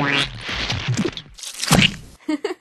Ha ha.